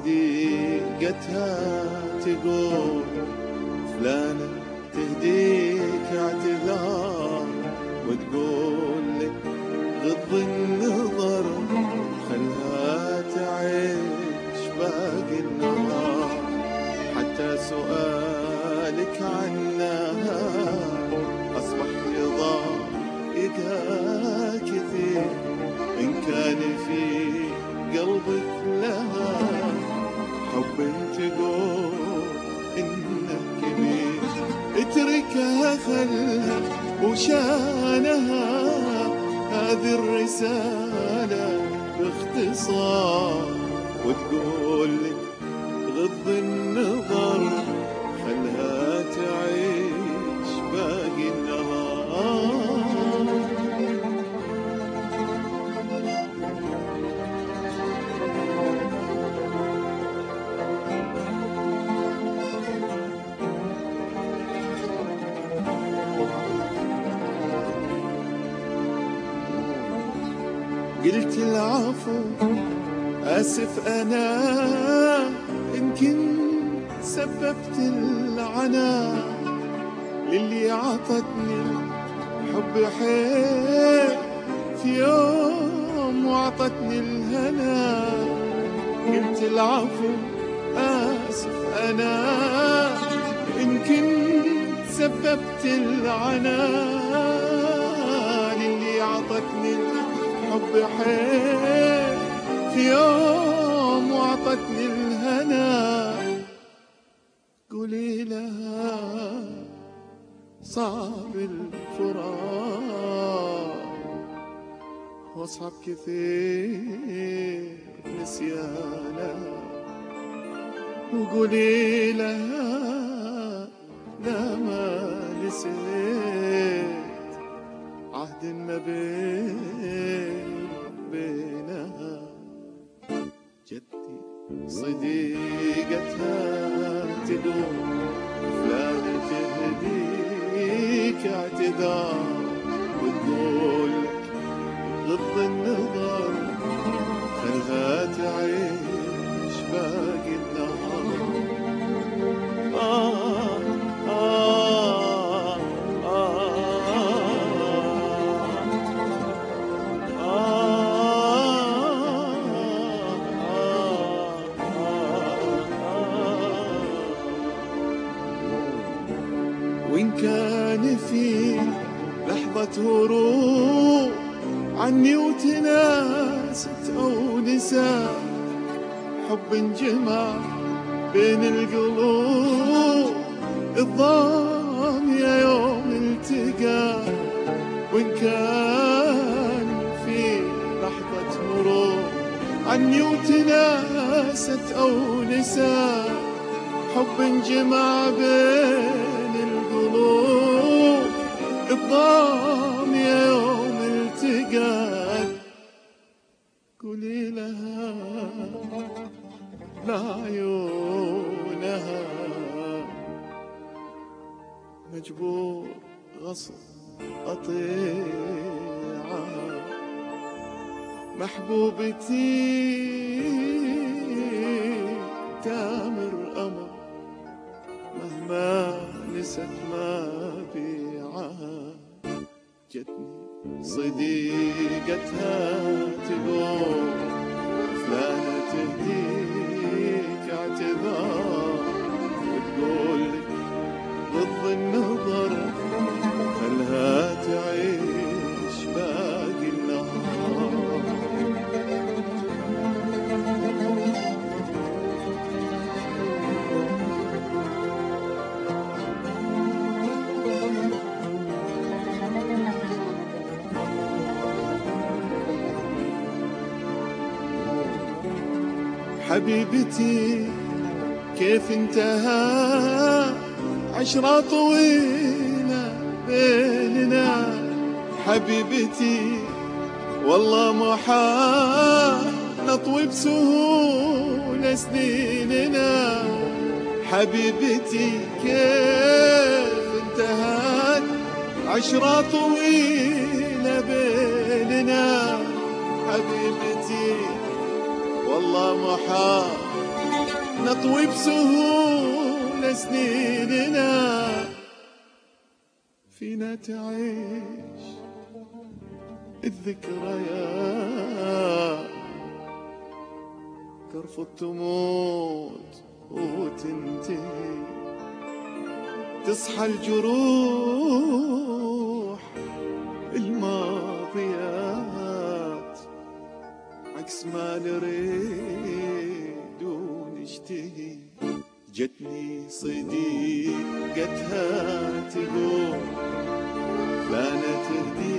صديقتها تقول فلانة تهديك اعتذار وتقول لك غض النظر خلها تعيش باقي النهار. حتى سؤالك عنها أصبح يضايقها كثير إن كان في قلبك حب تقول إنه كبير اتركها خلها وشانها. هذه الرسالة باختصار وتقول لك قلت العفو آسف أنا. كنت سببت العنا للي عطتني حب حيل في يوم وعطتني الهنا. قلت العفو آسف أنا. كنت سببت العنا للي عطتني الحب حيل في يوم وعطتني الهنا. قولي لها صعب الفراق وأصعب كثير نسيانها وقولي لها صديقتها تقول فلانة تهديك اعتذار وتقول غض النظر خلها تعيش في لحظة هروب عني وتناست أو نساء. حب انجمع بين القلوب الضام يا يوم التقى. وإن كان في لحظة هروب عني وتناست أو نساء. حب انجمع بين يا يوم التقى قولي لها لعيونها مجبور غصب أطيعها. محبوبتي تامر أمر مهما نست ما بيعها جتني صديقتها تقول فلانة تهديك اعتذار. وتقول لك ضد النظر حبيبتي كيف انتهى عشرة طويلة بيننا؟ حبيبتي والله محال نطوي بسهولة سنيننا. حبيبتي كيف انتهت عشرة طويلة بيننا؟ حبيبتي محال نطوي بسهولة سنيننا. فينا تعيش الذكريات ترفض تموت وتنتهي. تصحى الجروح عكس ما نريد ونشتهي جتني صديقتها تقول فانا تهدي